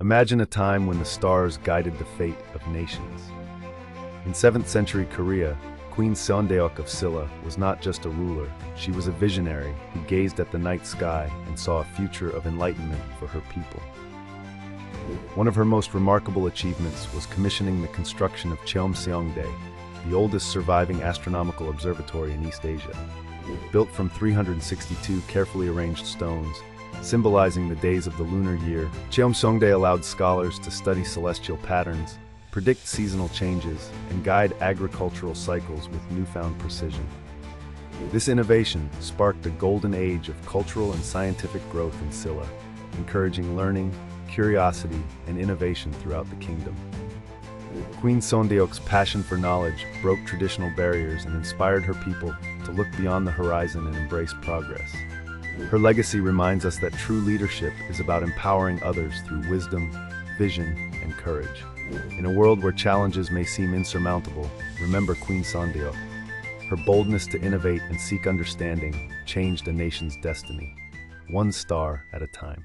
Imagine a time when the stars guided the fate of nations. In 7th century Korea, Queen Seondeok of Silla was not just a ruler, she was a visionary who gazed at the night sky and saw a future of enlightenment for her people. One of her most remarkable achievements was commissioning the construction of Cheomseongdae, the oldest surviving astronomical observatory in East Asia. Built from 362 carefully arranged stones, symbolizing the days of the lunar year, Cheomseongdae allowed scholars to study celestial patterns, predict seasonal changes, and guide agricultural cycles with newfound precision. This innovation sparked a golden age of cultural and scientific growth in Silla, encouraging learning, curiosity, and innovation throughout the kingdom. Queen Seondeok's passion for knowledge broke traditional barriers and inspired her people to look beyond the horizon and embrace progress. Her legacy reminds us that true leadership is about empowering others through wisdom, vision, and courage. In a world where challenges may seem insurmountable, remember Queen Seondeok. Her boldness to innovate and seek understanding changed a nation's destiny, one star at a time.